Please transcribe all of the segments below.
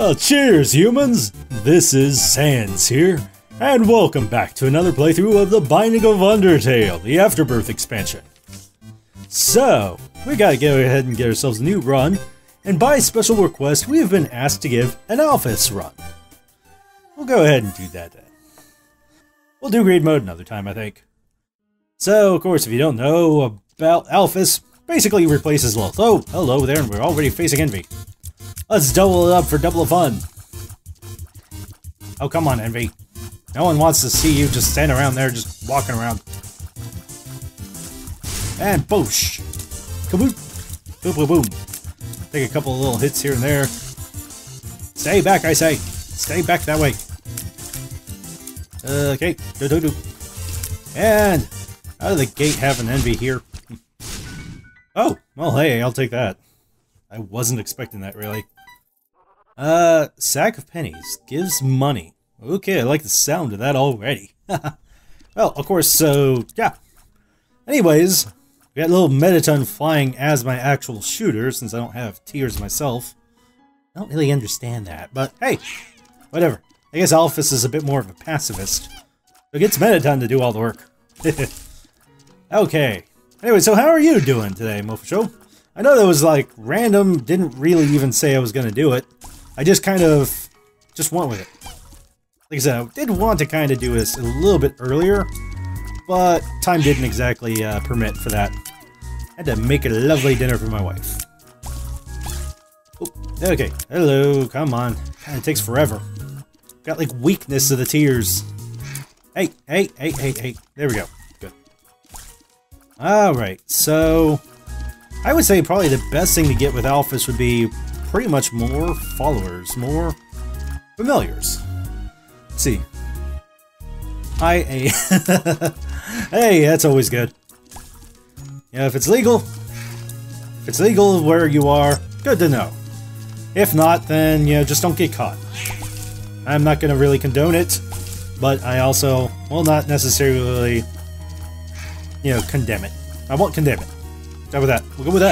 Well, cheers, humans! This is Sans here, and welcome back to another playthrough of The Binding of Undertale, the Afterbirth expansion. So, we gotta go ahead and get ourselves a new run, and by special request, we have been asked to give an Alphys run. We'll go ahead and do that then. We'll do greed mode another time, I think. So, of course, if you don't know about Alphys, basically replaces Lilith. Oh, hello there, and we're already facing Envy. Let's double it up for double fun. Oh, come on, Envy. No one wants to see you just standing around there, just walking around. And boosh! Kaboom! Boom, boom, boom. Take a couple of little hits here and there. Stay back, I say! Stay back that way. Uh, okay, do do do. And out of the gate, have an envy here. oh, well, hey, I'll take that. I wasn't expecting that, really. Uh, sack of pennies gives money. Okay, I like the sound of that already. well, of course, so, yeah. Anyways, we got a little Mettaton flying as my actual shooter, since I don't have tears myself. I don't really understand that, but hey, whatever. I guess Alphys is a bit more of a pacifist. So gets Mettaton to do all the work. okay. Anyway, so how are you doing today, Mofo I know that was like random, didn't really even say I was gonna do it. I just kind of just went with it. Like I said, I did want to kind of do this a little bit earlier, but time didn't exactly uh, permit for that. I had to make a lovely dinner for my wife. Okay, hello, come on. It takes forever. Got like weakness of the tears. Hey, hey, hey, hey, hey. There we go. Good. Alright, so... I would say probably the best thing to get with Alphys would be pretty much more followers, more familiars. Let's see. I a Hey, that's always good. Yeah, if it's legal, if it's legal where you are, good to know. If not, then, you know, just don't get caught. I'm not going to really condone it, but I also will not necessarily, you know, condemn it. I won't condemn it. Go with that. We'll go with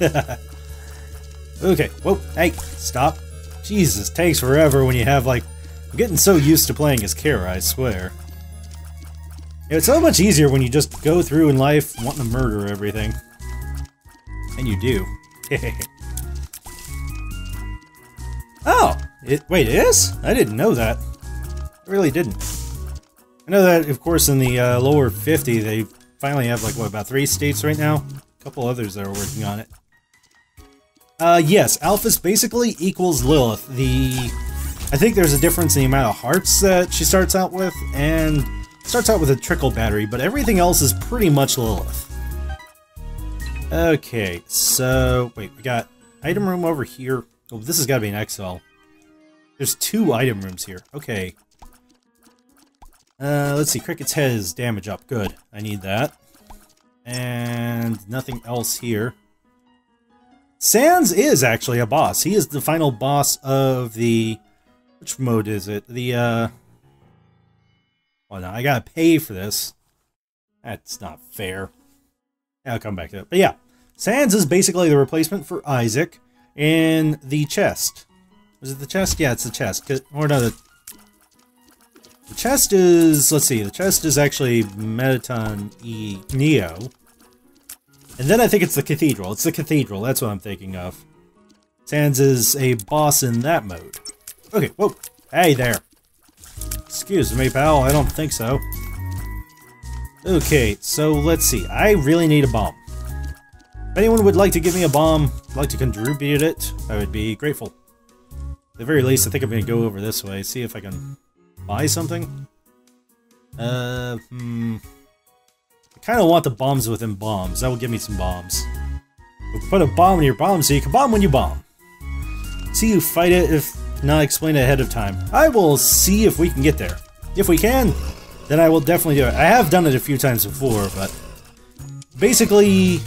that. Okay, whoa, hey, stop. Jesus, takes forever when you have, like... I'm getting so used to playing as Chara, I swear. It's so much easier when you just go through in life wanting to murder everything. And you do. oh! It, wait, it is? I didn't know that. I really didn't. I know that, of course, in the uh, lower 50, they finally have, like, what, about three states right now? A couple others that are working on it. Uh, yes, Alphys basically equals Lilith. The... I think there's a difference in the amount of hearts that she starts out with, and starts out with a trickle battery, but everything else is pretty much Lilith. Okay, so... Wait, we got item room over here. Oh, this has got to be an XL. There's two item rooms here. Okay. Uh, let's see. Cricket's head is damage up. Good. I need that. And nothing else here. Sans is actually a boss. He is the final boss of the... Which mode is it? The, uh... Well, no, I gotta pay for this. That's not fair. I'll come back to it. But yeah, Sans is basically the replacement for Isaac in the chest. Was it the chest? Yeah, it's the chest. Or no, the, the chest is... Let's see, the chest is actually Mettaton E Neo. And then I think it's the Cathedral. It's the Cathedral, that's what I'm thinking of. Sans is a boss in that mode. Okay, whoa. Hey there. Excuse me, pal, I don't think so. Okay, so let's see. I really need a bomb. If anyone would like to give me a bomb, like to contribute it, I would be grateful. At the very least, I think I'm going to go over this way, see if I can buy something. Uh, hmm kind of want the bombs within bombs. That will give me some bombs. Put a bomb in your bomb so you can bomb when you bomb. See you fight it if not explained ahead of time. I will see if we can get there. If we can, then I will definitely do it. I have done it a few times before, but basically,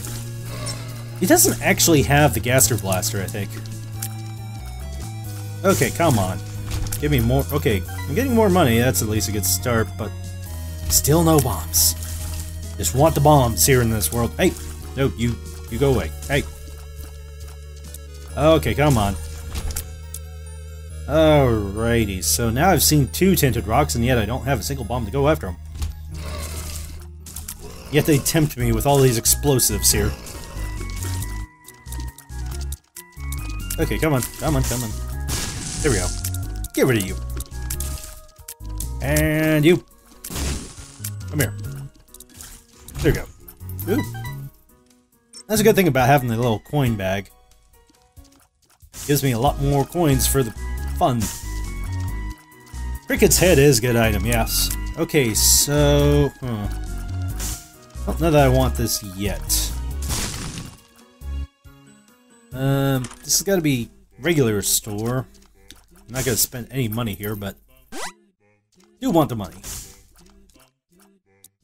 it doesn't actually have the Gaster Blaster, I think. Okay, come on. Give me more. Okay, I'm getting more money. That's at least a good start, but still no bombs. Just want the bombs here in this world. Hey! No, you, you go away. Hey! Okay, come on. Alrighty, so now I've seen two tinted rocks, and yet I don't have a single bomb to go after them. Yet they tempt me with all these explosives here. Okay, come on, come on, come on. There we go. Get rid of you. And you. Come here. There you go. Ooh. That's a good thing about having the little coin bag. Gives me a lot more coins for the fun. Cricket's head is a good item, yes. Okay, so... Huh. Well, not that I want this yet. Um, this has got to be regular store. I'm not going to spend any money here, but do want the money.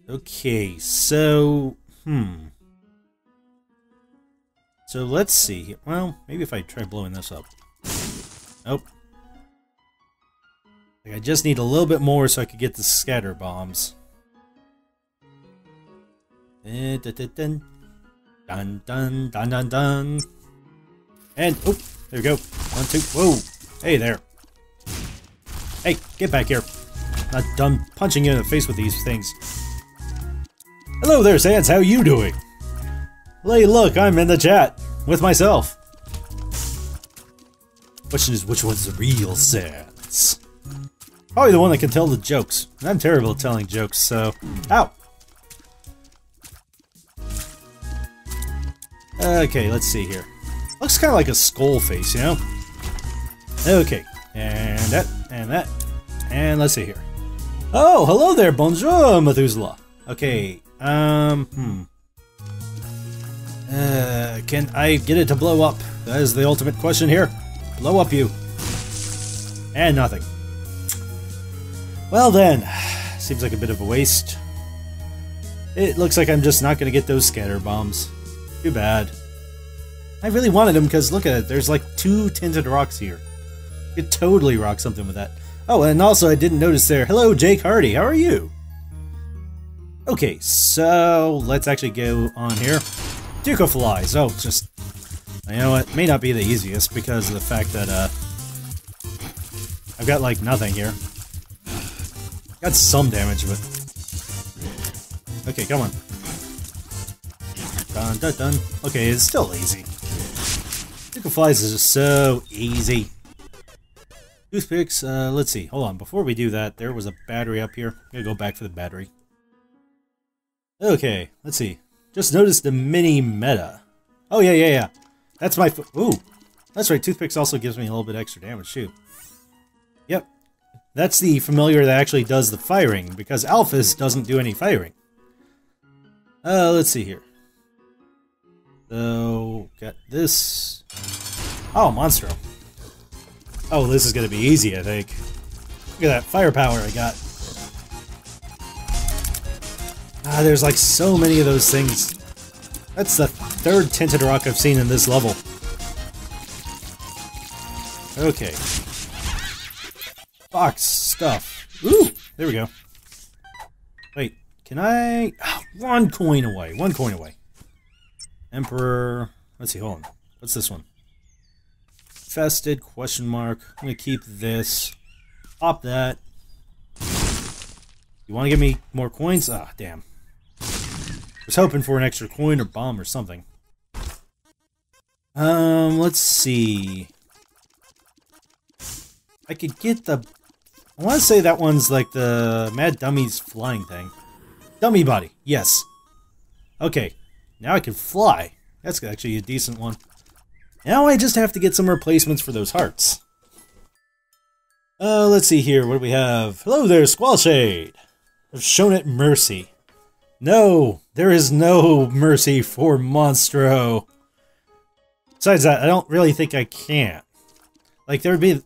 Okay, so... Hmm. So let's see. Well, maybe if I try blowing this up. Nope. Like I just need a little bit more so I could get the scatter bombs. Dun dun dun dun dun dun dun. And oh, there we go. One, two. Whoa! Hey there. Hey, get back here. Not done punching you in the face with these things. Hello there, Sans. How you doing? Hey, look, I'm in the chat with myself. Question is, which one's the real Sans? Probably the one that can tell the jokes. I'm terrible at telling jokes, so... Ow! Okay, let's see here. Looks kind of like a skull face, you know? Okay, and that, and that, and let's see here. Oh, hello there, bonjour, Methuselah. Okay, um, hmm. Uh, can I get it to blow up? That is the ultimate question here. Blow up you. And nothing. Well then, seems like a bit of a waste. It looks like I'm just not going to get those scatter bombs. Too bad. I really wanted them because look at it, there's like two tinted rocks here. You could totally rock something with that. Oh, and also I didn't notice there. Hello, Jake Hardy. How are you? Okay, so let's actually go on here. Duke of Flies. Oh, just... You know what? May not be the easiest because of the fact that, uh... I've got, like, nothing here. Got some damage, but... Okay, come on. Dun dun dun. Okay, it's still easy. Duke of Flies is just so easy. Toothpicks, uh, let's see. Hold on, before we do that, there was a battery up here. I'm gonna go back for the battery. Okay, let's see. Just notice the mini meta. Oh, yeah, yeah, yeah. That's my... Ooh. That's right, Toothpicks also gives me a little bit extra damage, too. Yep. That's the familiar that actually does the firing, because Alphys doesn't do any firing. Uh, let's see here. So, got this. Oh, Monstro. Oh, this is going to be easy, I think. Look at that firepower I got. Ah, there's like so many of those things. That's the third tinted rock I've seen in this level. Okay. Box stuff. Ooh, there we go. Wait, can I... Oh, one coin away. One coin away. Emperor... Let's see, hold on. What's this one? Fested, question mark. I'm gonna keep this. Pop that. You want to give me more coins? Ah, damn. Was hoping for an extra coin or bomb or something. Um, let's see. I could get the... I want to say that one's like the Mad Dummies flying thing. Dummy body, yes. Okay, now I can fly. That's actually a decent one. Now I just have to get some replacements for those hearts. Uh, let's see here. What do we have? Hello there, Squallshade. I've shown it mercy. No, there is no mercy for Monstro. Besides that, I don't really think I can. Like, there would be...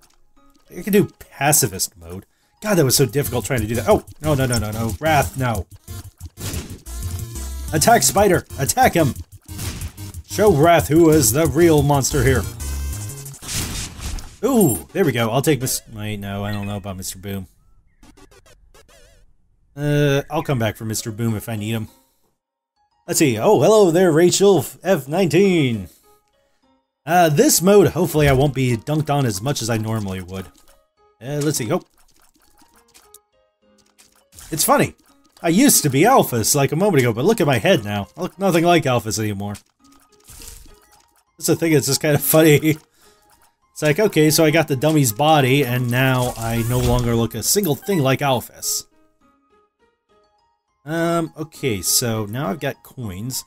I could do pacifist mode. God, that was so difficult trying to do that. Oh, no, no, no, no, no. Wrath, no. Attack Spider! Attack him! Show Wrath who is the real monster here. Ooh, there we go. I'll take Miss... Wait, no, I don't know about Mr. Boom. Uh, I'll come back for Mr. Boom if I need him. Let's see. Oh, hello there, Rachel F19. Uh, this mode, hopefully I won't be dunked on as much as I normally would. Uh, let's see. Oh. It's funny. I used to be Alphys like a moment ago, but look at my head now. I look nothing like Alphys anymore. That's the thing, it's just kind of funny. It's like, okay, so I got the dummy's body, and now I no longer look a single thing like Alphys. Um, okay, so now I've got coins.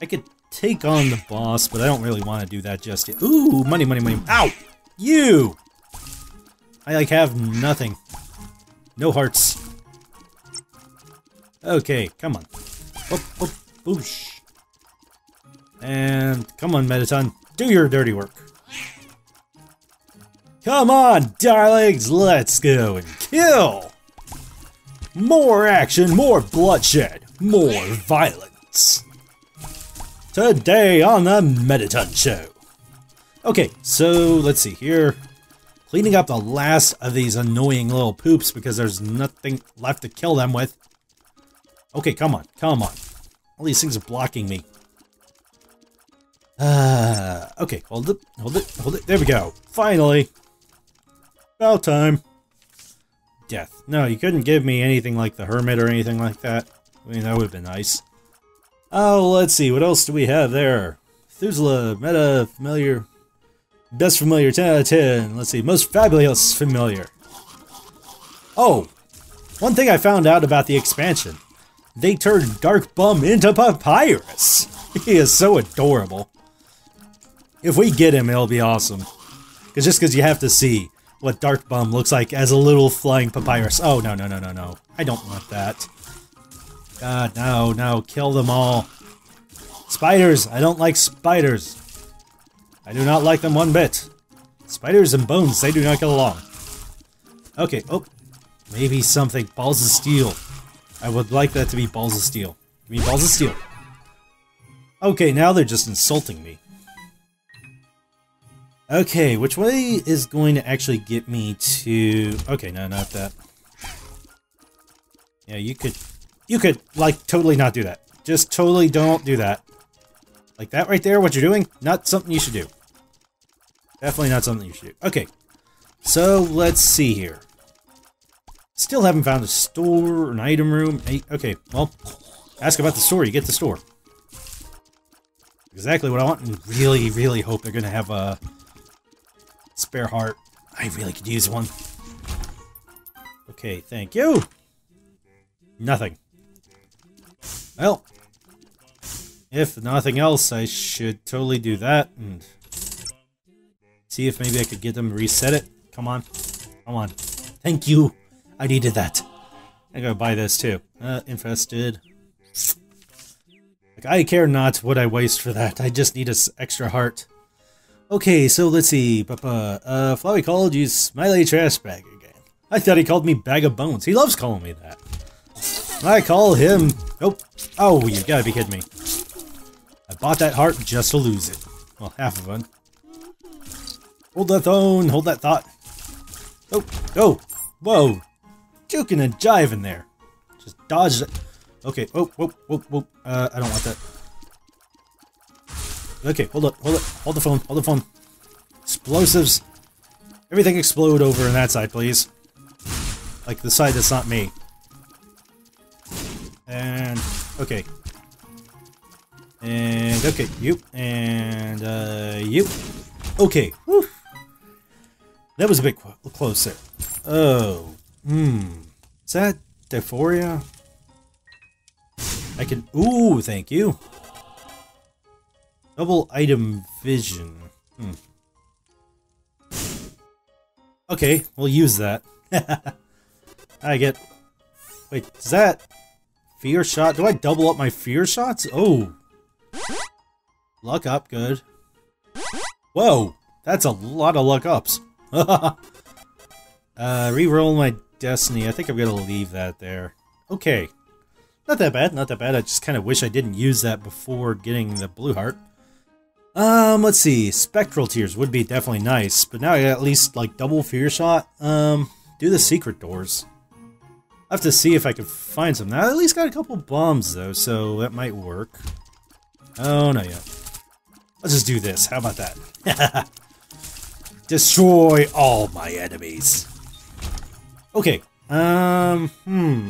I could take on the boss, but I don't really want to do that just yet. Ooh, money, money, money. Ow! You! I, like, have nothing. No hearts. Okay, come on. Whoop, whoop, boosh. And come on, Mettaton, do your dirty work. Come on, darlings, let's go and kill! More action, more bloodshed, more violence. Today on the Mettaton Show. Okay, so let's see here. Cleaning up the last of these annoying little poops because there's nothing left to kill them with. Okay, come on, come on. All these things are blocking me. Uh, okay, hold it, hold it, hold it. There we go. Finally. About time. Death. No, you couldn't give me anything like the Hermit or anything like that. I mean, that would have been nice. Oh, let's see. What else do we have there? Thuzla, meta, familiar, best familiar, 10 out of 10. Let's see. Most fabulous familiar. Oh, one thing I found out about the expansion. They turned Dark Bum into Papyrus. He is so adorable. If we get him, it'll be awesome. Cause just because you have to see what Dark Bum looks like as a little flying papyrus. Oh, no, no, no, no, no. I don't want that. God, no, no. Kill them all. Spiders. I don't like spiders. I do not like them one bit. Spiders and bones, they do not get along. Okay, oh. Maybe something. Balls of steel. I would like that to be balls of steel. Give me balls of steel. Okay, now they're just insulting me. Okay, which way is going to actually get me to... Okay, no, not that. Yeah, you could... You could, like, totally not do that. Just totally don't do that. Like that right there, what you're doing, not something you should do. Definitely not something you should do. Okay, so let's see here. Still haven't found a store or an item room. Okay, well, ask about the store, you get the store. Exactly what I want, and really, really hope they're going to have a Spare heart. I really could use one. Okay, thank you. Nothing. Well, if nothing else, I should totally do that and see if maybe I could get them reset it. Come on. Come on. Thank you. I needed that. I gotta buy this too. Uh, infested. Like, I care not what I waste for that. I just need a extra heart. Okay, so let's see. Papa, uh, Flowey called you Smiley Trash Bag again. I thought he called me Bag of Bones. He loves calling me that. I call him... Nope. Oh, you gotta be kidding me. I bought that heart just to lose it. Well, half of one. Hold that phone. Hold that thought. Oh, oh, whoa. Juking and jiving there. Just dodged it. Okay, oh, whoa, whoa, whoa. Uh, I don't want that. Okay, hold up, hold up, hold the phone, hold the phone. Explosives. Everything explode over on that side, please. Like the side that's not me. And, okay. And, okay, you. And, uh, you. Okay. That was a bit closer. Oh, hmm. Is that Dysphoria? I can, ooh, thank you. Double item vision. Hmm. Okay, we'll use that. I get... Wait, is that... Fear shot? Do I double up my fear shots? Oh. Luck up, good. Whoa! That's a lot of luck ups. uh, reroll my destiny. I think I'm gonna leave that there. Okay. Not that bad, not that bad. I just kind of wish I didn't use that before getting the blue heart. Um, let's see. Spectral Tears would be definitely nice, but now I got at least, like, double Fear Shot. Um, do the secret doors. I have to see if I can find some. Now, I at least got a couple bombs, though, so that might work. Oh, no, yeah. Let's just do this. How about that? Destroy all my enemies. Okay. Um, hmm.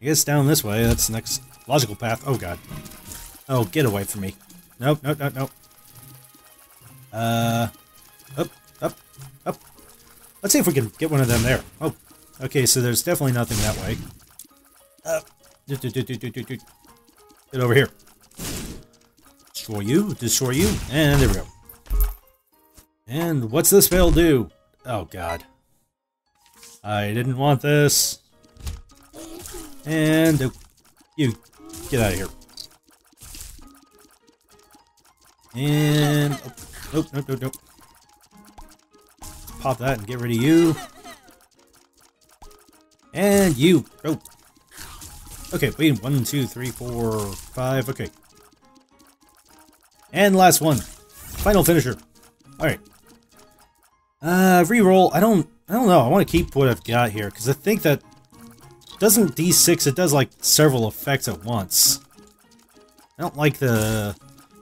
I guess down this way, that's the next logical path. Oh, God. Oh, get away from me. Nope, nope, nope, nope. Uh, up, up, up. Let's see if we can get one of them there. Oh, okay, so there's definitely nothing that way. Up. Do, do, do, do, do, do, do. Get over here. Destroy you, destroy you, and there we go. And what's this spell do? Oh god. I didn't want this. And uh, you get out of here. And oh, nope, nope, nope, nope. Pop that and get rid of you. And you. Oh. Okay, wait. One, two, three, four, five. Okay. And last one. Final finisher. Alright. Uh, reroll. I don't, I don't know. I want to keep what I've got here, because I think that doesn't D6, it does like several effects at once. I don't like the,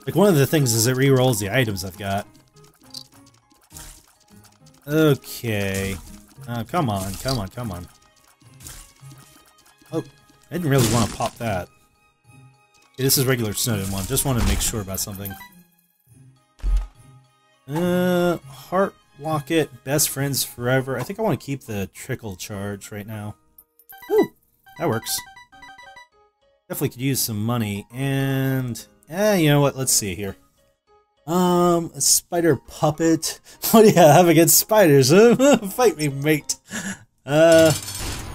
like one of the things is it rerolls the items I've got. Okay. Uh, come on, come on, come on. Oh, I didn't really want to pop that. Okay, this is regular Snowden one. Just want to make sure about something. Uh, Heart Locket, Best Friends Forever. I think I want to keep the Trickle Charge right now. Ooh, that works. Definitely could use some money. And, eh, you know what? Let's see here. Um, a spider puppet. What do you have against spiders? Fight me, mate. Uh,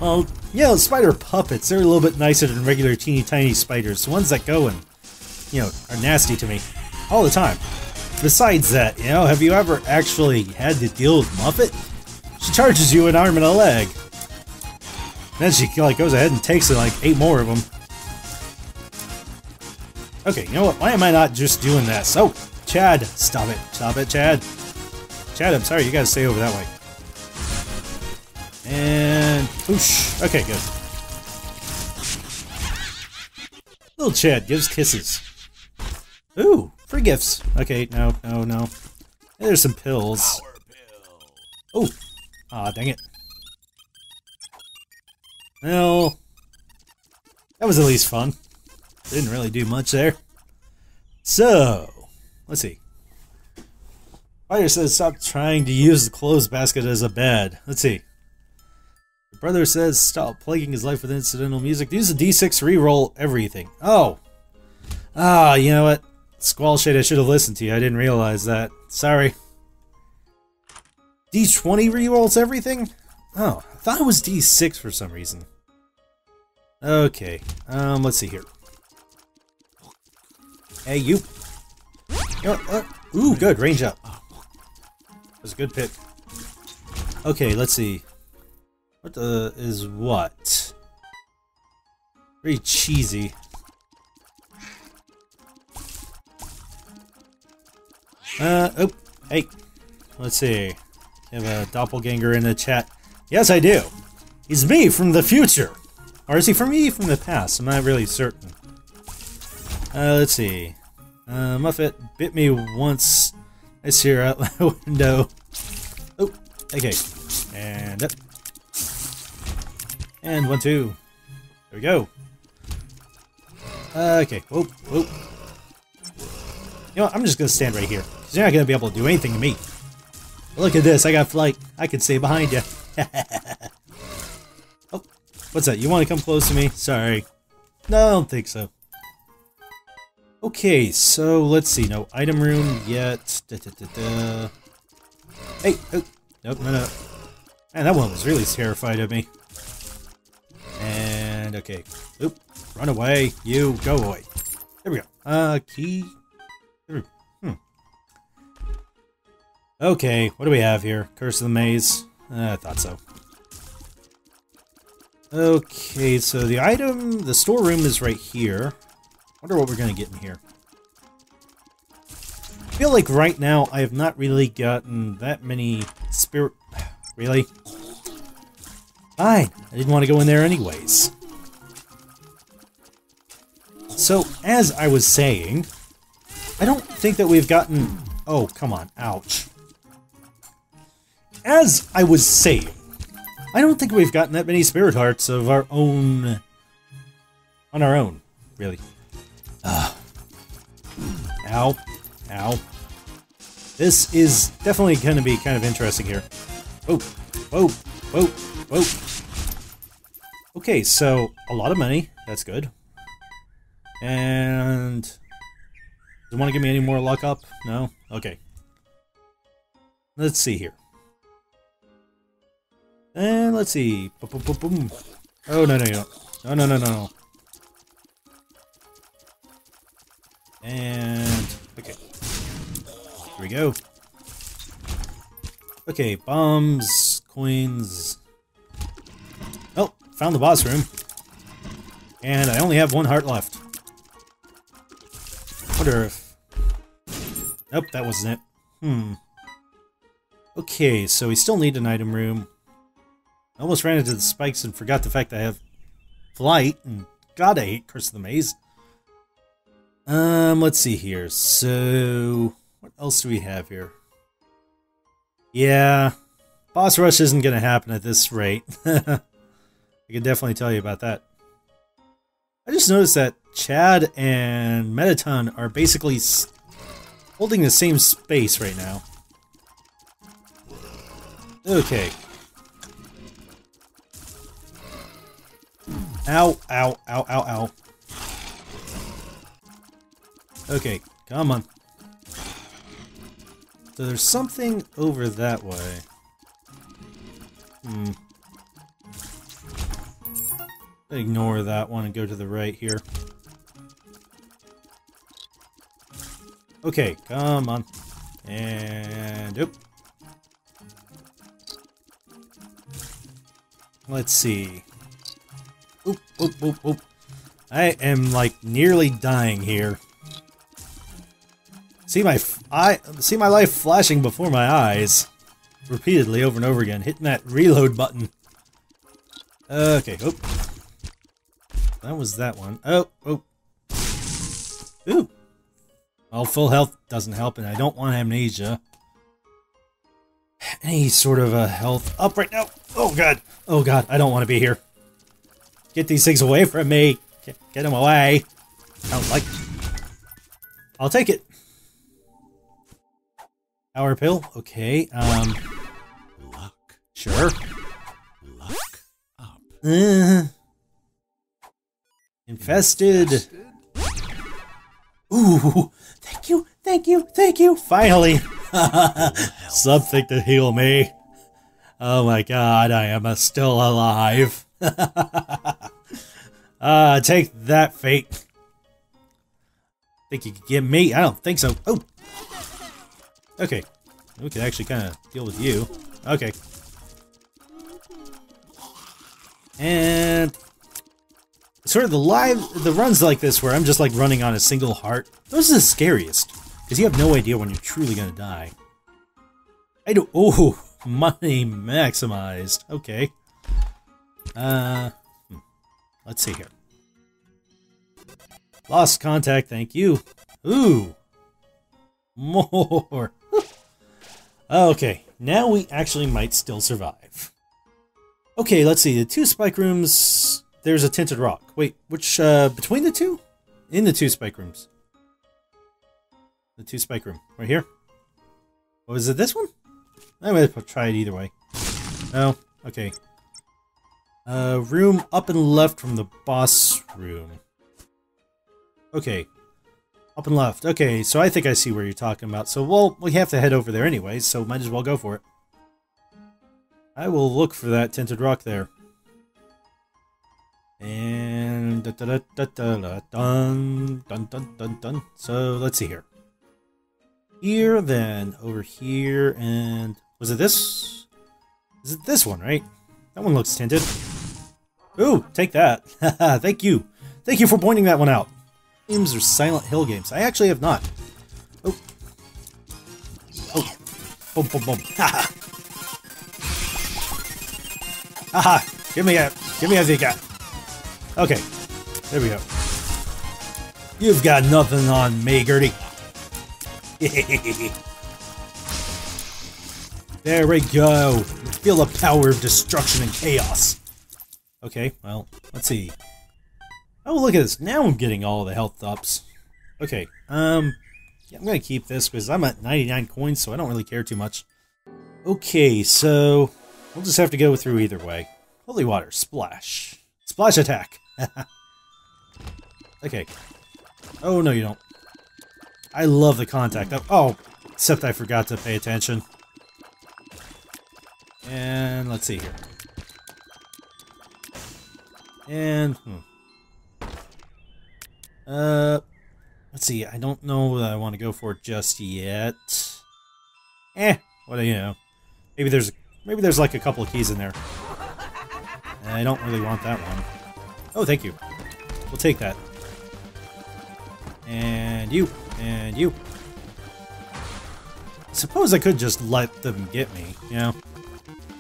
well, yeah, spider puppets. They're a little bit nicer than regular teeny tiny spiders. The ones that go and, you know, are nasty to me all the time. Besides that, you know, have you ever actually had to deal with Muffet? She charges you an arm and a leg. Then she like goes ahead and takes like eight more of them. Okay, you know what? Why am I not just doing that? So, Chad, stop it. Stop it, Chad. Chad, I'm sorry, you gotta stay over that way. And, whoosh. Okay, good. Little Chad gives kisses. Ooh, free gifts. Okay, no, no, no. There's some pills. Oh, ah, dang it. Well, that was at least fun. Didn't really do much there. So, let's see. Fire says stop trying to use the clothes basket as a bed. Let's see. The brother says stop plaguing his life with incidental music. Use a d6 reroll everything. Oh. Ah, you know what? Squall Shade, I should have listened to you. I didn't realize that. Sorry. D20 rerolls everything? Oh, I thought it was D6 for some reason. Okay, um, let's see here. Hey, you. uh, ooh, good, range up. That was a good pick. Okay, let's see. What the is what? Very cheesy. Uh, oh, hey. Let's see. You have a doppelganger in the chat. Yes, I do. He's me from the future. Or is he from me from the past? I'm not really certain. Uh, let's see. Uh, Muffet bit me once. I see her out the window. Oh, okay. And up. And one, two. There we go. Uh, okay. Whoa, whoa. You know what? I'm just gonna stand right here. Cause you're not gonna be able to do anything to me. Look at this. I got flight. I can stay behind you. oh, what's that? You want to come close to me? Sorry. No, I don't think so. Okay, so let's see. No item room yet. Da, da, da, hey, oh, nope, no, no. Man, that one was really terrified of me. And, okay. Oop, run away. You, go away. There we go. Uh, key. Hmm. Okay, what do we have here? Curse of the Maze. Uh, I thought so. Okay, so the item, the storeroom is right here. Wonder what we're to get in here. I feel like right now I have not really gotten that many spirit... Really? Fine. I didn't want to go in there anyways. So, as I was saying, I don't think that we've gotten... Oh, come on. Ouch. as I was saying, I don't think we've gotten that many spirit hearts of our own on our own, really. Uh, ow. Ow. This is definitely going to be kind of interesting here. Whoa. Whoa. Whoa. Whoa. Okay, so a lot of money. That's good. And... Does it want to give me any more luck up? No? Okay. Let's see here. And let's see. Boom, boom, boom, oh, no, no, no. No, no, no, no. And... Okay. Here we go. Okay, bombs, coins... Oh, found the boss room. And I only have one heart left. Wonder if... Nope, that wasn't it. Hmm. Okay, so we still need an item room. I almost ran into the spikes and forgot the fact that I have flight, and god, I hate Curse of the Maze. Um, let's see here. So, what else do we have here? Yeah, boss rush isn't going to happen at this rate. I can definitely tell you about that. I just noticed that Chad and Mettaton are basically holding the same space right now. Okay. Ow, ow, ow, ow, ow. Okay, come on. So there's something over that way. Hmm. Ignore that one and go to the right here. Okay, come on. And... Oop. Let's see. Oop, oop, oop, oop. I am, like, nearly dying here. See my I see my life flashing before my eyes, repeatedly over and over again, hitting that reload button. Okay, oh, that was that one. Oh, oh, ooh. Well, full health doesn't help, and I don't want amnesia. Any sort of a health up right now. Oh god, oh god, I don't want to be here. Get these things away from me. Get, get them away. I don't like. I'll take it. Power pill? Okay, um... Luck. Sure. Luck up. Uh, infested. Infested? Ooh, thank you, thank you, thank you, finally! Something to heal me. Oh my god, I am still alive. uh, take that, fate. Think you could get me? I don't think so. Oh! Okay. We can actually kind of deal with you. Okay. And sort of the live the runs like this where I'm just like running on a single heart. Those are the scariest because you have no idea when you're truly gonna die. I do. Oh, money maximized. Okay. Uh, hmm. let's see here. Lost contact. Thank you. Ooh, more. Okay, now we actually might still survive. Okay, let's see. The two spike rooms. There's a tinted rock. Wait, which, uh, between the two? In the two spike rooms. The two spike room. Right here? Was it this one? I'm gonna try it either way. Oh, okay. Uh, room up and left from the boss room. Okay. Up and left. Okay, so I think I see where you're talking about. So, well, we have to head over there anyway, so might as well go for it. I will look for that tinted rock there. And da da da da da da dun dun dun dun dun. So let's see here. Here, then over here, and was it this? Is it this one, right? That one looks tinted. Ooh, take that. Thank you. Thank you for pointing that one out games or Silent Hill games? I actually have not. Oh. Oh. Boom, boom, boom. Haha. Haha. Give me a, give me a Vika. Okay. There we go. You've got nothing on me, Gurdy. There we go. Feel the power of destruction and chaos. Okay, well, let's see. Oh, look at this. Now I'm getting all the health ups. Okay, um, yeah, I'm gonna keep this because I'm at 99 coins, so I don't really care too much. Okay, so we'll just have to go through either way. Holy water, splash. Splash attack. okay. Oh, no, you don't. I love the contact. Oh, oh, except I forgot to pay attention. And let's see here. And, hmm. Uh, let's see. I don't know that I want to go for it just yet. Eh, what do you know? Maybe there's maybe there's like a couple of keys in there. I don't really want that one. Oh, thank you. We'll take that. And you. And you. Suppose I could just let them get me, you know?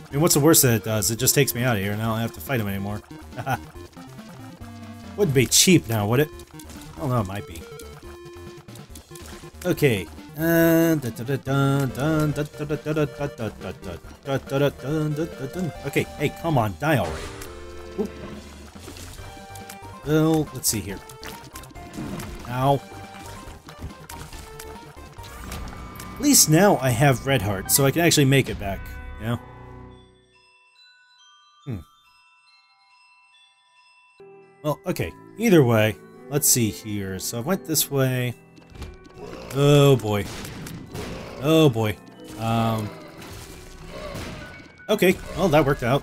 I mean, what's the worst that it does? It just takes me out of here, and I don't have to fight them anymore. Wouldn't be cheap now, would it? I don't it might be. Okay. Okay, hey, come on, die already. Well, let's see here. Ow. At least now I have Red Heart, so I can actually make it back, know? Hmm. Well, okay. Either way, let's see here. So I went this way. Oh boy. Oh boy. Um. Okay, well that worked out.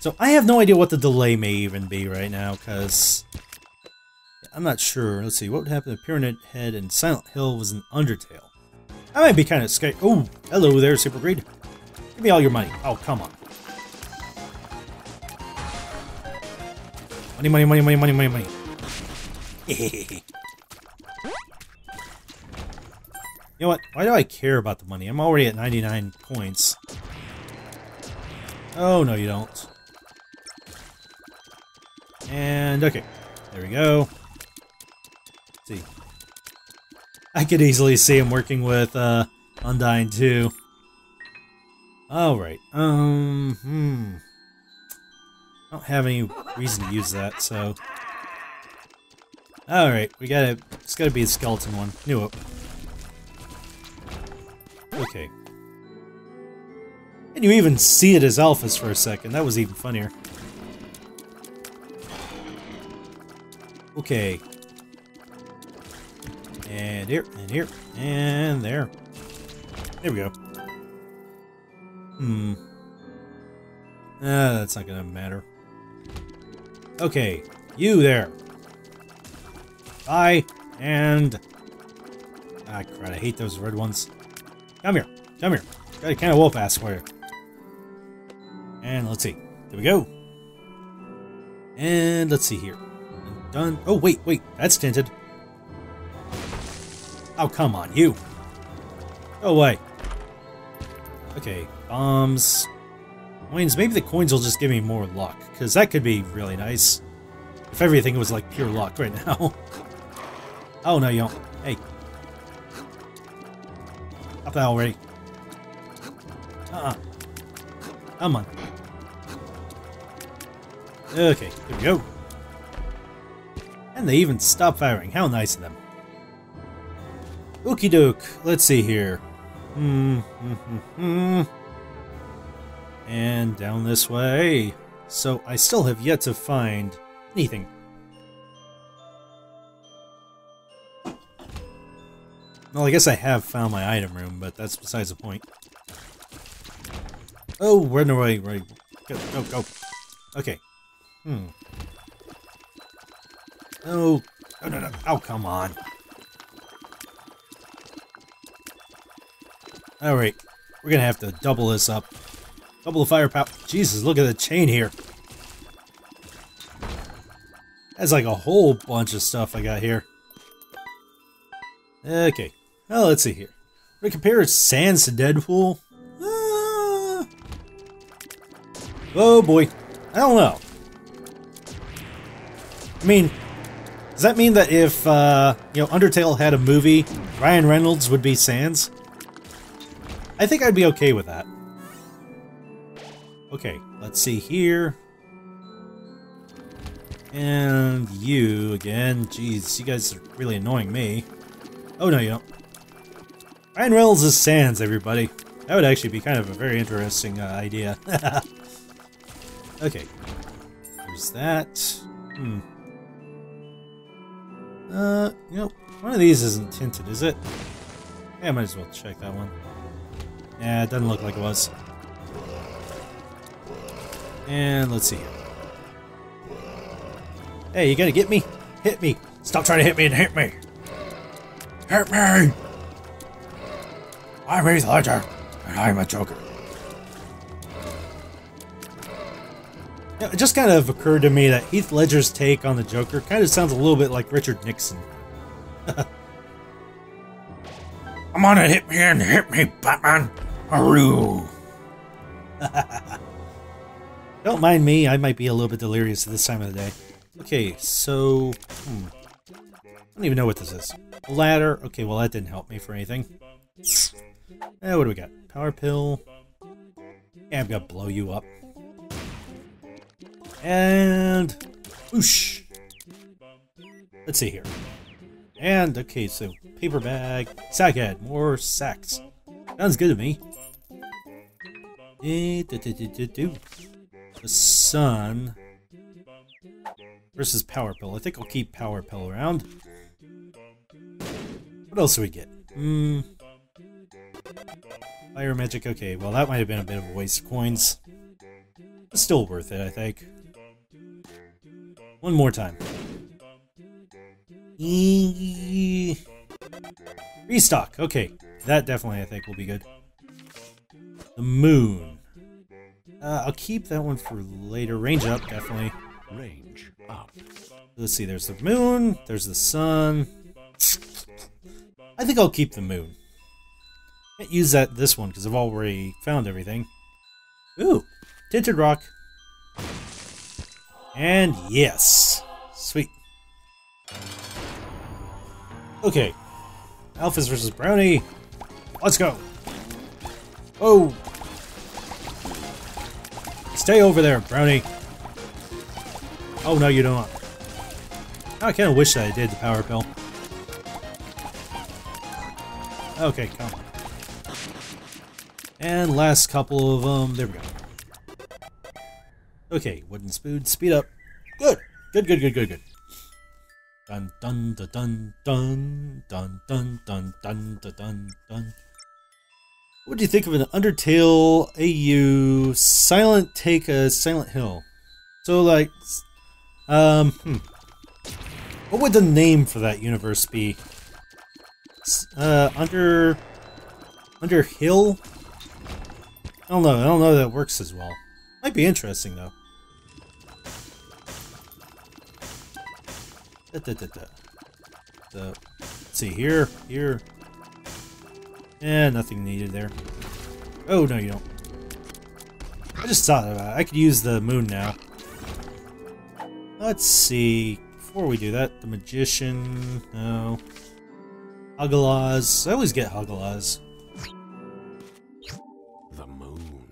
So I have no idea what the delay may even be right now, because I'm not sure. Let's see, what would happen if Pyramid Head and Silent Hill was an Undertale? I might be kind of scared. Oh, hello there, Super Greed. Give me all your money. Oh, come on. Money, money, money, money, money, money, money. you know what? Why do I care about the money? I'm already at 99 points. Oh, no, you don't. And, okay. There we go. Let's see. I could easily see him working with, uh, Undyne, too. Alright, um, hmm. Don't have any reason to use that, so... Alright, we gotta... It's gotta be a skeleton one. Knew it. Okay. And you even see it as Alphys for a second. That was even funnier. Okay. And here, and here, and there. There we go. Hmm. Ah, that's not gonna matter. Okay, you there. Bye, and... Ah, crap, I hate those red ones. Come here, come here. Got a kind of wolf ass for you. And let's see. There we go. And let's see here. Done. Oh, wait, wait. That's tinted. Oh, come on, you. Go away. Okay, bombs. Coins. Maybe the coins will just give me more luck, because that could be really nice. If everything was like pure luck right now. oh, no, you don't. Hey. Up that already. Uh-uh. Come on. Okay, here we go. And they even stop firing. How nice of them. Okie doke. Let's see here. Hmm, hmm, hmm, hmm. And down this way. So I still have yet to find anything. Well, I guess I have found my item room, but that's besides the point. Oh, run away, right. Go, go, go. Okay. Hmm. Oh, no, no, no. Oh, come on. Alright. We're gonna have to double this up. Double the firepower. Jesus, look at the chain here. That's like a whole bunch of stuff I got here. Okay. Well, let's see here. We compare Sans to Deadpool. Uh... Oh boy. I don't know. I mean, does that mean that if, uh, you know, Undertale had a movie, Ryan Reynolds would be Sans? I think I'd be okay with that. Okay, let's see here. And you again. Jeez, you guys are really annoying me. Oh, no, you don't. Ryan Reynolds is Sans, everybody. That would actually be kind of a very interesting uh, idea. okay. There's that. Hmm. Uh, you know, one of these isn't tinted, is it? Yeah, I might as well check that one. Yeah, it doesn't look like it was. And let's see. Hey, you gonna get me? Hit me! Stop trying to hit me and hit me! Hit me! I'm Heath Ledger, and I'm a Joker. It just kind of occurred to me that Heath Ledger's take on the Joker kind of sounds a little bit like Richard Nixon. Come on and hit me and hit me, Batman! Aroo! Don't mind me, I might be a little bit delirious at this time of the day. Okay, so... Hmm. I don't even know what this is. Ladder. Okay, well that didn't help me for anything. Eh, what do we got? Power pill. Yeah, I'm gonna blow you up. And... Whoosh! Let's see here. And, okay, so paper bag, sackhead, more sacks. Sounds good to me. Eh, do, do, do, The sun versus power pill. I think I'll keep power pill around. What else do we get? Hmm. Fire magic. Okay, well that might have been a bit of a waste of coins. Still worth it, I think. One more time. E Restock. Okay, that definitely I think will be good. The moon. Uh, I'll keep that one for later. Range up, definitely. Range up. Let's see, there's the moon, there's the sun. I think I'll keep the moon. Can't use that this one because I've already found everything. Ooh, tinted rock. And yes, sweet. Okay, Alphys versus Brownie. Let's go. Oh, stay over there, Brownie. Oh no, you don't. I kind of wish that I did the power pill. Okay, come on. And last couple of them. There we go. Okay, wooden spoon, speed up. Good, good, good, good, good, good. Dun dun dun dun dun dun dun dun dun dun dun dun. What do you think of an Undertale AU Silent Take a Silent Hill? So like, um, hmm. what would the name for that universe be? Uh, under under Hill. I don't know. I don't know that works as well. Might be interesting though. Da, da, da, da. So, see here, here. Eh, nothing needed there. Oh no, you don't. I just thought about it. I could use the moon now. Let's see. Before we do that, the magician. No. Hagalaz. I always get Hagalaz. The moon.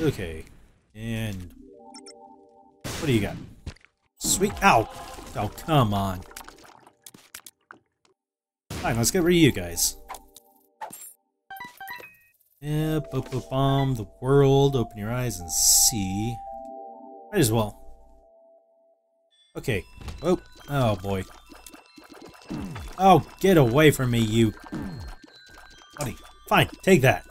Okay. And what do you got? Sweet. Ow! Oh, come on. Fine, let's get rid of you guys. Yeah, bomb um, the world. Open your eyes and see. Might as well. Okay. Oh, oh boy. Oh, get away from me, you. Buddy, fine, take that.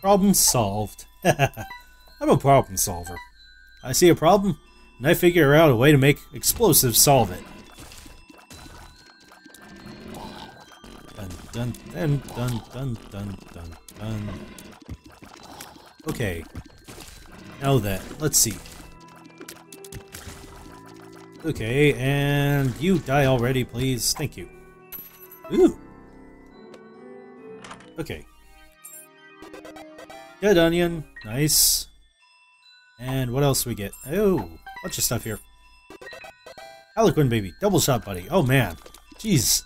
Problem solved. I'm a problem solver. I see a problem, and I figure out a way to make explosives solve it. Dun dun dun dun dun dun dun. Okay. Now then, let's see. Okay, and you die already, please. Thank you. Ooh. Okay. Good onion. Nice. And what else we get? Oh, bunch of stuff here. Harlequin baby. Double shot buddy. Oh man. Jeez.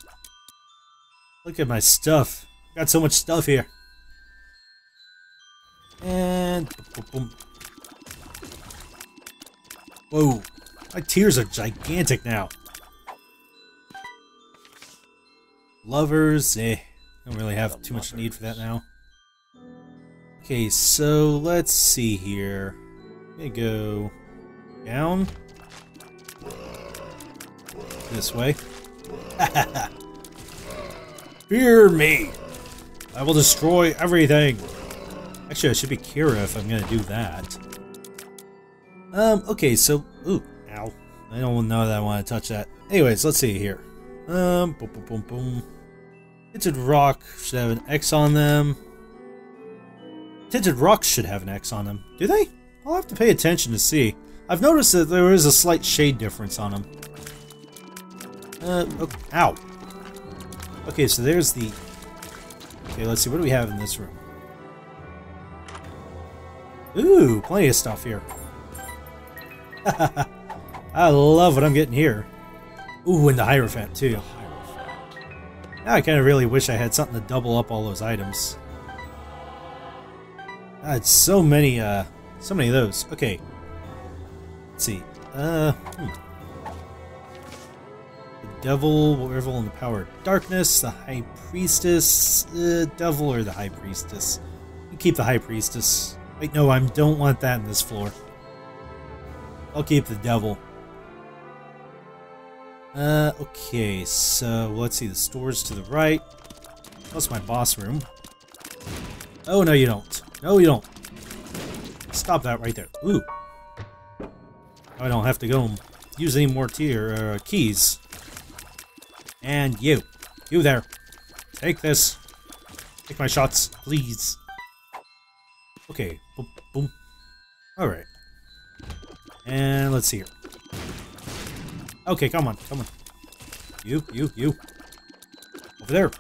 Look at my stuff. Got so much stuff here. And boom, boom. Whoa. My tears are gigantic now. Lovers, eh. Don't really have too much need for that now. Okay, so let's see here. I'm gonna go down. This way. Fear me! I will destroy everything! Actually, I should be Kira if I'm gonna do that. Um, okay, so... Ooh, ow. I don't know that I want to touch that. Anyways, let's see here. Um, boom, boom, boom, boom. Tinted rock should have an X on them. Tinted rocks should have an X on them. Do they? I'll have to pay attention to see. I've noticed that there is a slight shade difference on them. Uh, oh, ow. Okay, so there's the... Okay, let's see, what do we have in this room? Ooh, plenty of stuff here. I love what I'm getting here. Ooh, and the Hierophant, too. Now I kind of really wish I had something to double up all those items. Had so many, uh, so many of those. Okay. Let's see. Uh, hmm. Devil, Revel in the Power of Darkness, the High Priestess, uh, Devil or the High Priestess. You keep the High Priestess. Wait, no, I don't want that in this floor. I'll keep the Devil. Uh, okay, so let's see, the stores to the right. That's my boss room. Oh, no you don't. No you don't. Stop that right there. Ooh. I don't have to go use any more tier uh, keys. And you. You there. Take this. Take my shots, please. Okay. Boom. boom. Alright. And let's see here. Okay, come on, come on. You, you, you. Over there.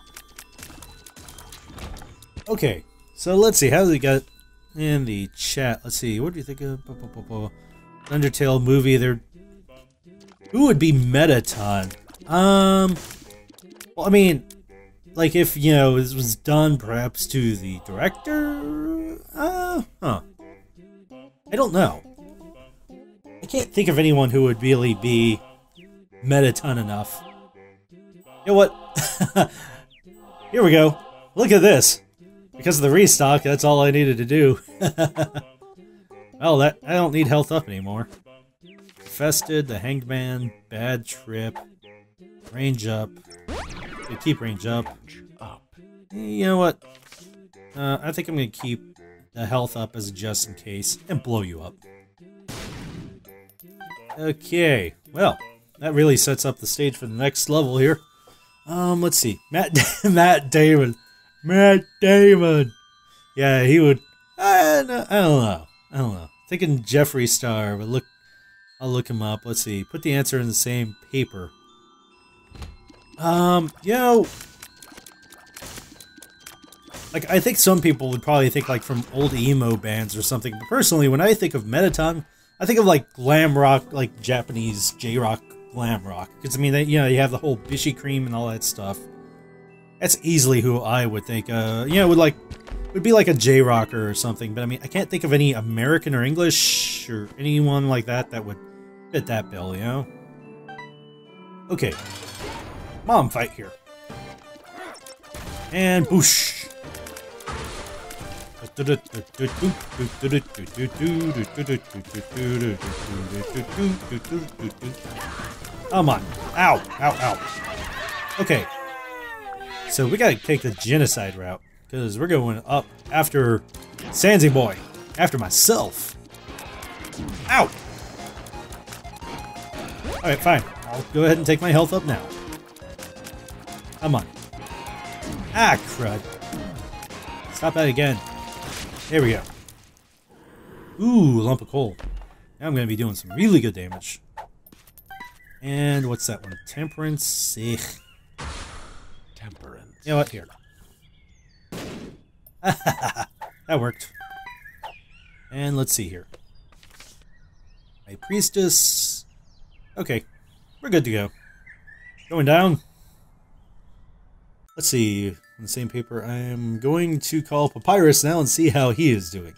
Okay, so let's see. How do we get in the chat? Let's see. What do you think of Undertale movie? There. Who would be Mettaton? Um. Well, I mean, like if you know this was done perhaps to the director. Uh, huh. I don't know. I can't think of anyone who would really be Mettaton enough. You know what? Here we go. Look at this. Because of the restock, that's all I needed to do. well, that I don't need health up anymore. Fested, the Hanged Man, Bad Trip, Range Up. We keep range up. You know what? Uh, I think I'm going to keep the health up as just in case and blow you up. Okay, well, that really sets up the stage for the next level here. Um, let's see. Matt Matt Damon. Matt Damon. Yeah, he would. I, don't- I don't know. I don't know. Thinking Jeffree Star, but look. I'll look him up. Let's see. Put the answer in the same paper. Um, you know, like I think some people would probably think like from old emo bands or something. But personally, when I think of Mettaton, I think of like glam rock, like Japanese J rock glam rock. Because I mean, they, you know, you have the whole Bishy cream and all that stuff. That's easily who I would think. Uh, you know, would like would be like a J rocker or something. But I mean, I can't think of any American or English or anyone like that that would fit that bill. You know. Okay. Mom fight here. And boosh. Come on. Ow. Ow, ow. Okay. So we gotta take the genocide route. Because we're going up after Sansi Boy. After myself. Ow! Alright, fine. I'll go ahead and take my health up now. Come on. Ah, crud. Stop that again. There we go. Ooh, lump of coal. Now I'm going to be doing some really good damage. And what's that one? Temperance. Ugh. Temperance. You know what? Here. that worked. And let's see here. A priestess. Okay. We're good to go. Going down. Let's see. On the same paper, I am going to call Papyrus now and see how he is doing.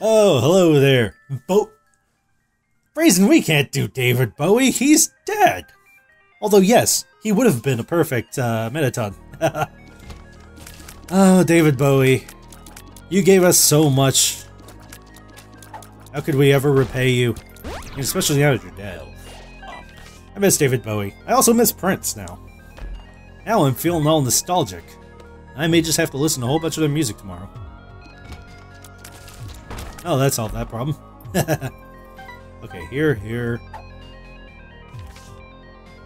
Oh, hello there. Bo- Brazen, we can't do David Bowie. He's dead. Although, yes, he would have been a perfect uh, Mettaton. oh, David Bowie. You gave us so much. How could we ever repay you? Especially now that you're dead. I miss David Bowie. I also miss Prince now. Now I'm feeling all nostalgic. I may just have to listen to a whole bunch of their music tomorrow. Oh, that solved that problem. okay, here, here.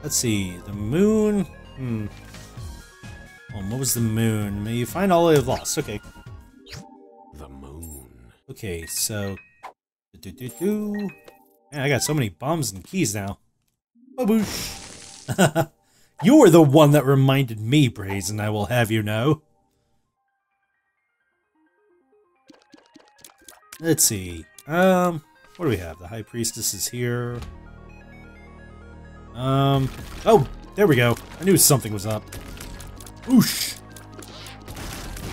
Let's see. The moon. Hmm. Oh, what was the moon? May you find all I have lost. Okay. The moon. Okay, so. Do do do. Man, I got so many bombs and keys now. Baboosh. you were the one that reminded me, Brazen, I will have you know. Let's see. Um, what do we have? The High Priestess is here. Um, oh, there we go. I knew something was up. Oosh.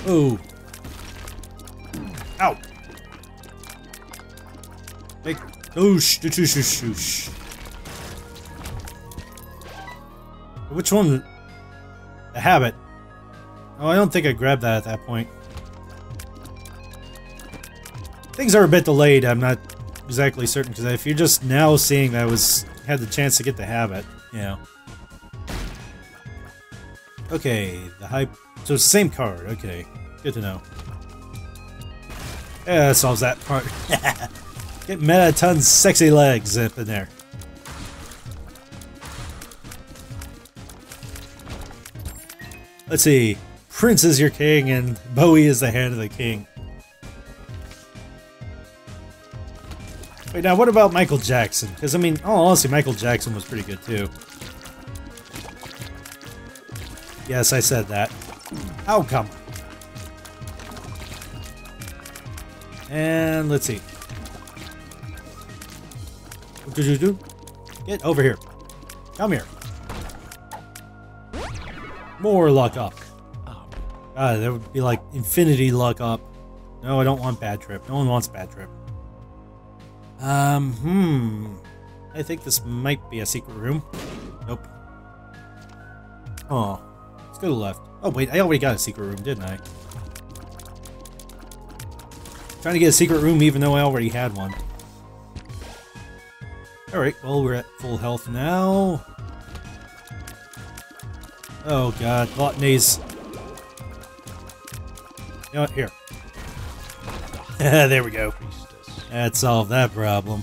Oh. Ow. Make oosh, doosh, doosh, doosh. Which one? The habit. Oh, I don't think I grabbed that at that point. Things are a bit delayed. I'm not exactly certain because if you're just now seeing that I was had the chance to get the habit, you know. Okay, the hype. So it's the same card. Okay, good to know. Yeah, that solves that part. Get Mettaton's sexy legs up in there. Let's see. Prince is your king, and Bowie is the hand of the king. Wait, now what about Michael Jackson? Because, I mean, oh, honestly, Michael Jackson was pretty good, too. Yes, I said that. How come? And let's see. What did you do? Get over here. Come here. More luck up. Up. Ah, that would be like infinity luck up. No, I don't want bad trip. No one wants bad trip. Um, hmm. I think this might be a secret room. Nope. Oh. Let's go to the left. Oh, wait, I already got a secret room, didn't I? Trying to get a secret room even though I already had one. Alright, well, we're at full health now. Oh god, gluttonies. You know what? Here. there we go. That solved that problem.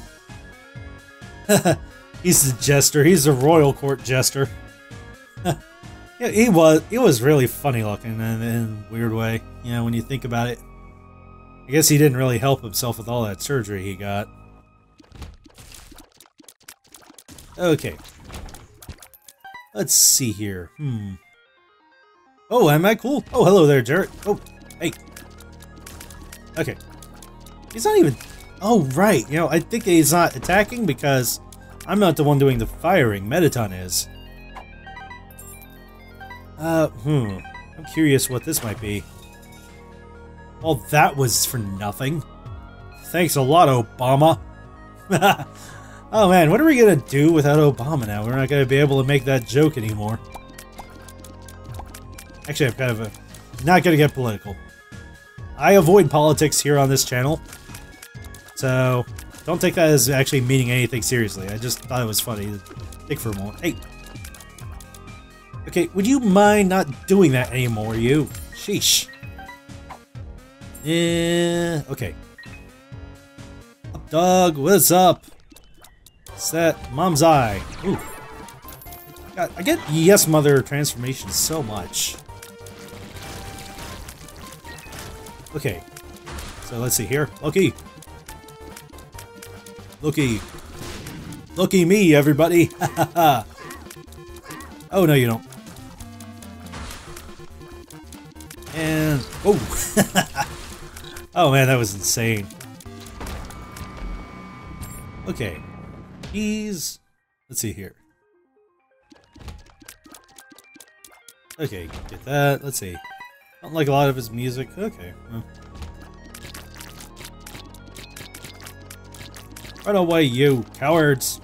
He's the jester. He's a royal court jester. yeah, he was. He was really funny looking in, in a weird way. You know, when you think about it. I guess he didn't really help himself with all that surgery he got. Okay. Let's see here. Hmm. Oh, am I cool? Oh, hello there, Jarrett. Oh, hey. Okay. He's not even... Oh, right. You know, I think he's not attacking because I'm not the one doing the firing. Mettaton is. Uh, hmm. I'm curious what this might be. Well, that was for nothing. Thanks a lot, Obama. oh man, what are we gonna do without Obama now? We're not gonna be able to make that joke anymore. Actually, I'm kind of a, not gonna get political. I avoid politics here on this channel, so don't take that as actually meaning anything seriously. I just thought it was funny think for a moment. Hey, okay, would you mind not doing that anymore, you? Sheesh. Yeah, okay. Up, dog, what's up? That mom's eye. Ooh. I get yes mother transformation so much. Okay. So let's see here. Loki. Loki. Loki me, everybody. oh no you don't. And oh Oh man, that was insane. Okay. He's... Let's see here. Okay, get that. Let's see. Don't like a lot of his music. Okay. Run away, you cowards!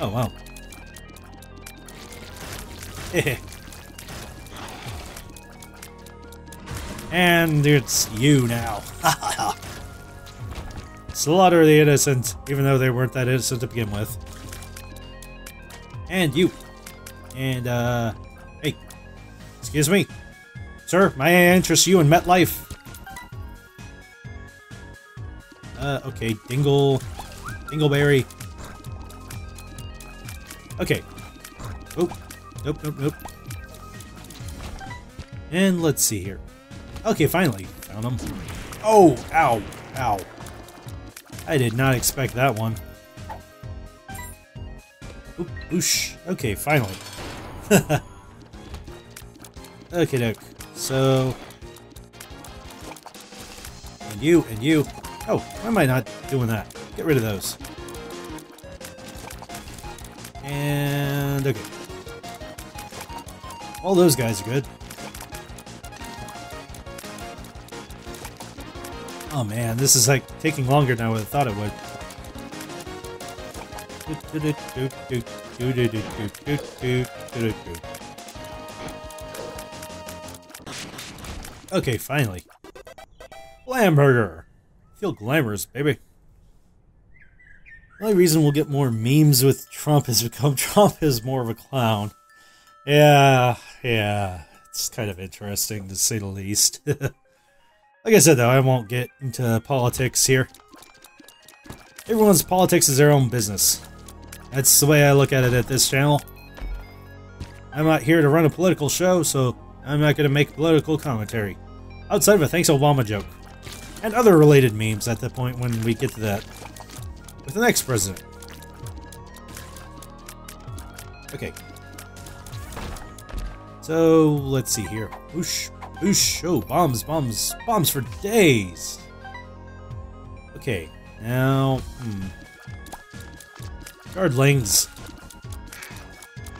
Oh, wow. and it's you now. Slaughter the innocent, even though they weren't that innocent to begin with. And you. And, uh, hey, excuse me. Sir, may I interest you in MetLife? Uh, okay, Dingle, Dingleberry. Okay. Oh, nope, nope, nope. And let's see here. Okay, finally, found him. Oh, ow, ow. I did not expect that one. Oop, oosh. Okay, finally. okay, doke. So... And you, and you. Oh, why am I not doing that? Get rid of those. And... okay. All those guys are good. Oh man, this is like taking longer than I would have thought it would. Okay, finally. Glamburger! Feel glamorous, baby. The only reason we'll get more memes with Trump is because Trump is more of a clown. Yeah, yeah. It's kind of interesting to say the least. like I said, though, I won't get into politics here. Everyone's politics is their own business. That's the way I look at it at this channel. I'm not here to run a political show, so I'm not going to make political commentary. Outside of a thanks Obama joke. And other related memes at the point when we get to that. With the next president. Okay. So, let's see here. Oosh, oosh, oh, bombs, bombs, bombs for days! Okay, now, hmm. Guardlings.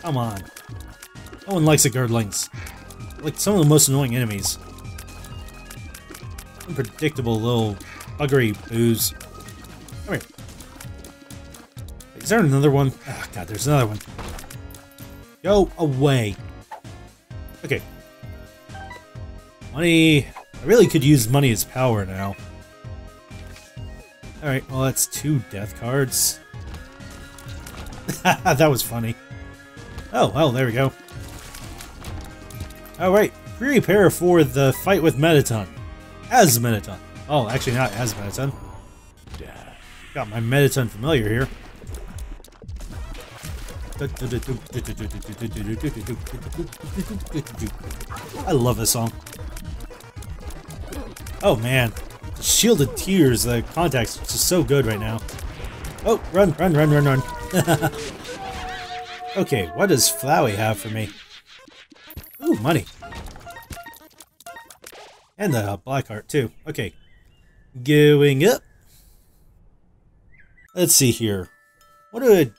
Come on. No one likes the Guardlings. Like some of the most annoying enemies. Unpredictable little buggery boos. Come here. Is there another one? Oh god, there's another one. Go away. Okay. Money... I really could use money as power now. Alright, well that's two death cards. that was funny. Oh, well, there we go. Alright, prepare for the fight with Mettaton. As Mettaton. Oh, actually not as Mettaton. Got my Mettaton familiar here. I love this song. Oh man, the Shielded Tears, the contact's just so good right now. Oh, run, run, run, run, run. okay, what does Flowey have for me? Ooh, money. And the black heart too. Okay. Going up. Let's see here. What do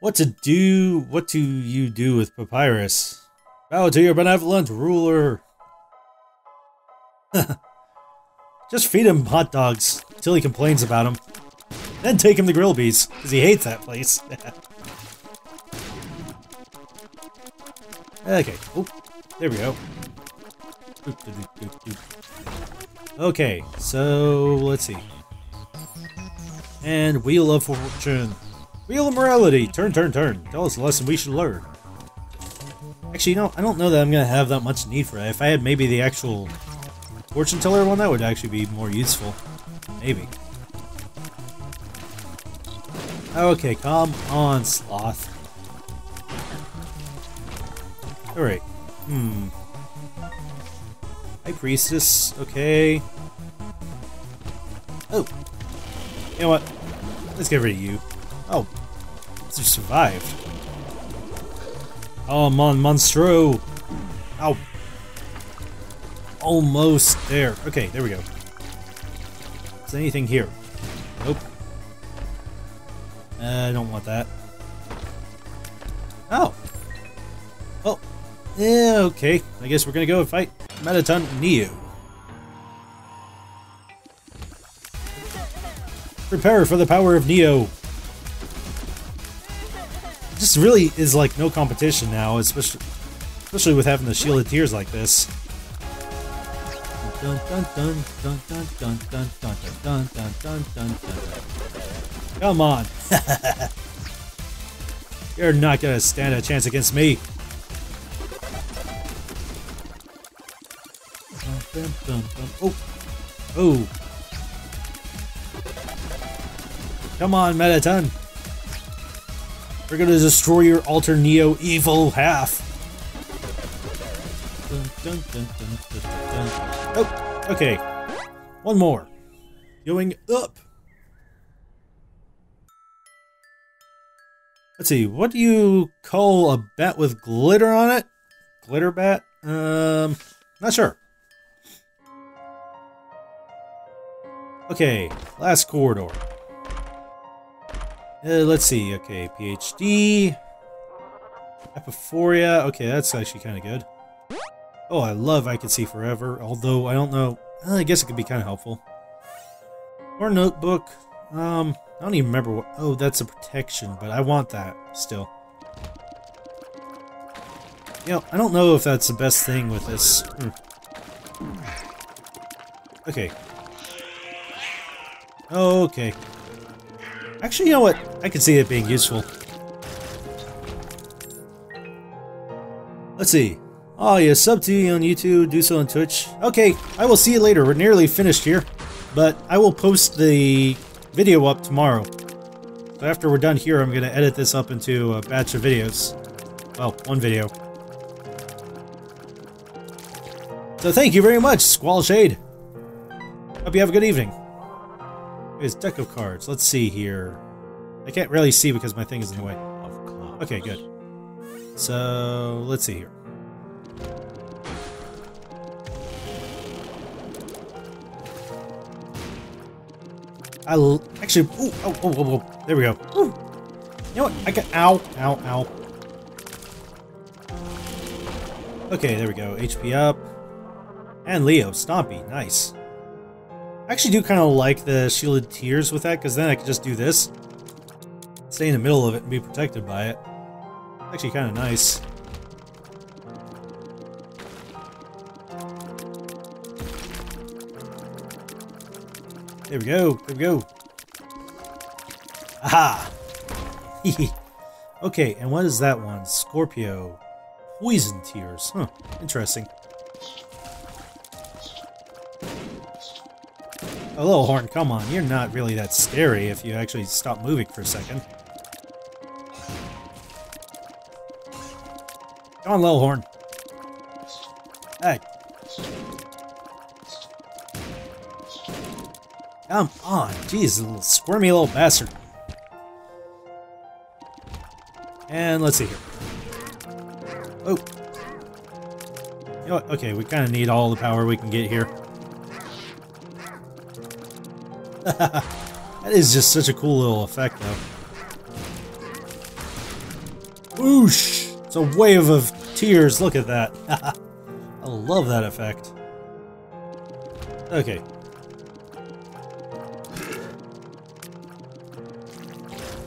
what to do what do you do with Papyrus? Bow to your benevolent ruler. Just feed him hot dogs until he complains about them. Then take him to Grillby's, because he hates that place. okay. Oop. There we go. Okay, so let's see. And Wheel of Fortune. Wheel of Morality. Turn, turn, turn. Tell us a lesson we should learn. Actually, you know, I don't know that I'm going to have that much need for it. If I had maybe the actual fortune teller one, that would actually be more useful. Maybe. Okay, come on, Sloth. Alright. Hmm. High Priestess, okay. Oh. You know what? Let's get rid of you. Oh. Survived. Oh, Mon Monstro! Ow. Almost there. Okay, there we go. Is anything here? Nope. Uh, I don't want that. Oh. Well, yeah, okay. I guess we're gonna go and fight Mettaton Neo. Prepare for the power of Neo just really is like no competition now, especially especially with having the Shield of Tears like this. Come on. You're not gonna stand a chance against me. Oh. Oh. Come on, Mettaton. We're gonna destroy your alter Neo evil half. Dun, dun, dun. Oh, okay. One more. Going up. Let's see, what do you call a bat with glitter on it? Glitter bat? Um, not sure. Okay, last corridor. Uh, let's see, okay, PhD. Epiphoria, okay, that's actually kind of good. Oh, I love I Can See Forever, although I don't know, uh, I guess it could be kind of helpful. Or Notebook, um, I don't even remember what, oh, that's a protection, but I want that, still. You know, I don't know if that's the best thing with this. Hmm. Okay, Okay. Actually, you know what? I can see it being useful. Let's see. Oh, yeah, sub to you on YouTube, do so on Twitch. Okay, I will see you later. We're nearly finished here. But I will post the video up tomorrow. So after we're done here, I'm going to edit this up into a batch of videos. Well, one video. So thank you very much, Squall Shade. Hope you have a good evening. Is deck of cards. Let's see here. I can't really see because my thing is in the way. Okay, good. So, let's see here. I l actually, ooh, oh, oh, oh, oh, there we go. Ooh. You know what? I got, ow, ow, ow. Okay, there we go. HP up. And Leo, Stompy, nice. I actually do kind of like the shielded tears with that, because then I can just do this. Stay in the middle of it and be protected by it. Actually kind of nice. There we go, there we go. Aha! okay, and what is that one? Scorpio. Poison tears. Huh, interesting. Little horn, come on, you're not really that scary if you actually stop moving for a second. Come on, little horn. Hey. Come on, jeez, little squirmy little bastard. And let's see here. Oh. You know? Okay, we kind of need all the power we can get here. that is just such a cool little effect, though. Whoosh! It's a wave of tears. Look at that. I love that effect. Okay.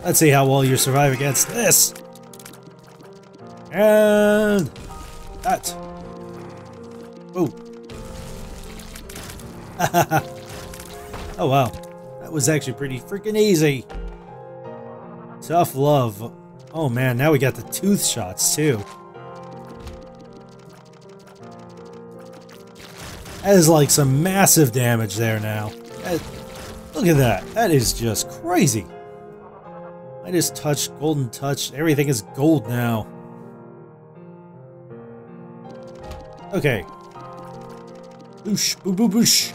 Let's see how well you survive against this. And that. Oh. oh wow. Was actually pretty freaking easy. Tough love. Oh man, now we got the tooth shots too. That is like some massive damage there now. That, look at that. That is just crazy. I just touched golden touch. Everything is gold now. Okay. Boosh, boo boo boosh.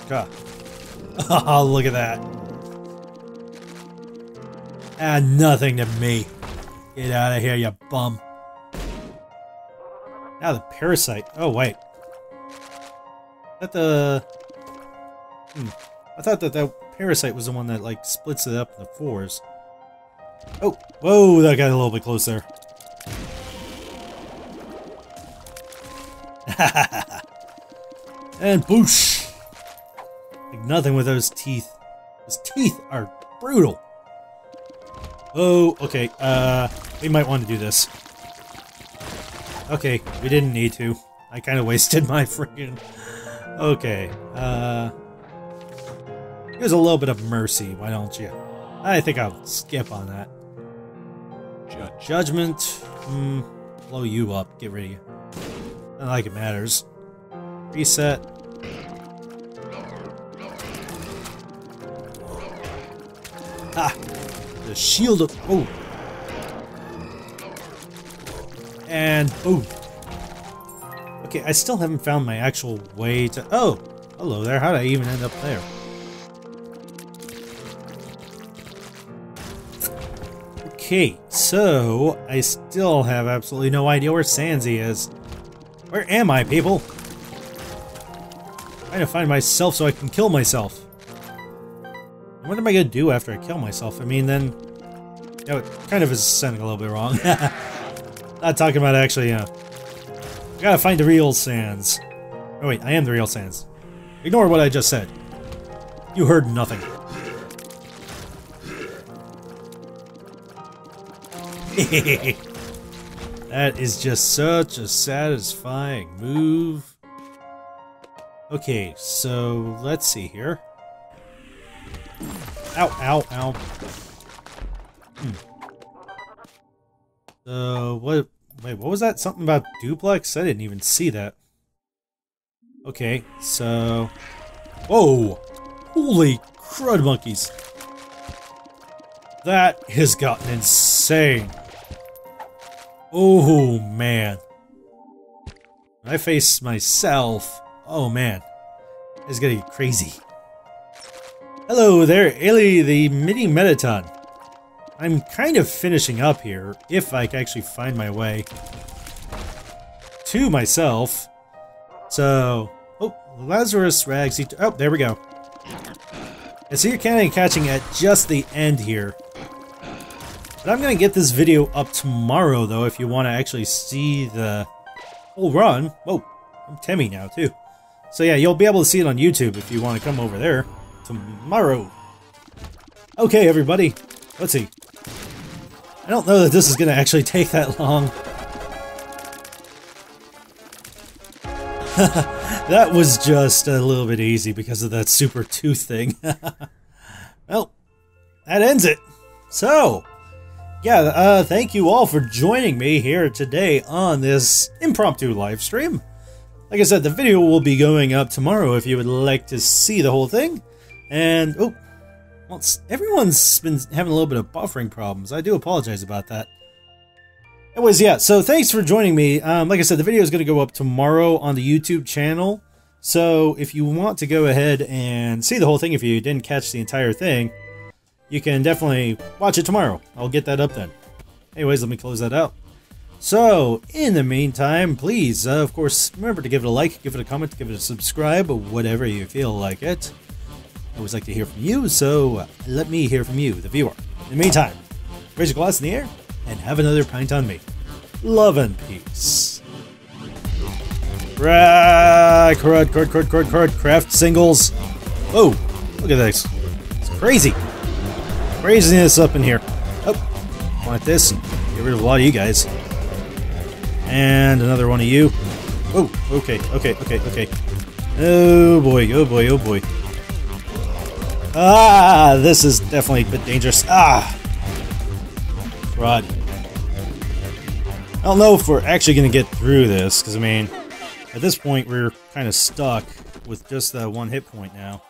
Oh, look at that. Ah, nothing to me. Get out of here, you bum. Now the parasite. Oh, wait. Is that the... Hmm. I thought that that parasite was the one that, like, splits it up into fours. Oh, whoa, that got a little bit close there. and boosh! Like nothing with those teeth. His teeth are brutal. Oh, okay. Uh, we might want to do this. Okay, we didn't need to. I kind of wasted my freaking... Okay, uh... Here's a little bit of mercy, why don't you? I think I'll skip on that. Judge. Judgment. Hmm. Blow you up. Get rid of you. Not like it matters. Reset. Ah! The shield of. Oh! And. Oh! Okay, I still haven't found my actual way to. Oh! Hello there. How did I even end up there? Okay, so I still have absolutely no idea where Sansi is. Where am I, people? I'm trying to find myself so I can kill myself. What am I gonna do after I kill myself? I mean, then... You know, it kind of is sounding a little bit wrong. Not talking about actually, uh... I gotta find the real Sans. Oh wait, I am the real Sans. Ignore what I just said. You heard nothing. that is just such a satisfying move. Okay, so let's see here. Ow, ow, ow. Hmm. So, what? Wait, what was that? Something about duplex? I didn't even see that. Okay, so... Whoa! Holy crud monkeys! That has gotten insane. Oh, man. When I face myself, oh man, it's gonna getting crazy. Hello there, Ailey the Mini Mettaton. I'm kind of finishing up here, if I can actually find my way to myself. So, oh, Lazarus Rags. Oh, there we go. And so you're kind of catching at just the end here. But I'm going to get this video up tomorrow, though, if you want to actually see the whole run. Whoa, I'm Temmie now, too. So yeah, you'll be able to see it on YouTube if you want to come over there tomorrow. Okay, everybody. Let's see. I don't know that this is going to actually take that long. that was just a little bit easy because of that super tooth thing. well, that ends it. So, yeah, uh, thank you all for joining me here today on this impromptu live stream. Like I said, the video will be going up tomorrow if you would like to see the whole thing. And, oh, well, everyone's been having a little bit of buffering problems. I do apologize about that. Anyways, yeah, so thanks for joining me. Um, like I said, the video is going to go up tomorrow on the YouTube channel. So if you want to go ahead and see the whole thing, if you didn't catch the entire thing, you can definitely watch it tomorrow. I'll get that up then. Anyways, let me close that out. So, in the meantime, please, uh, of course, remember to give it a like, give it a comment, give it a subscribe, whatever you feel like it. I always like to hear from you, so let me hear from you, the viewer. In the meantime, raise your glass in the air and have another pint on me. Love and peace. Right, crud, crud, crud, crud, crud, craft singles. Oh, look at this. It's crazy. Craziness up in here. Oh, want this? Get rid of a lot of you guys. And another one of you. Oh, okay, okay, okay, okay. Oh boy, oh boy, oh boy. Ah, this is definitely a bit dangerous. Ah! Crud. I don't know if we're actually going to get through this, because, I mean, at this point, we're kind of stuck with just that one hit point now.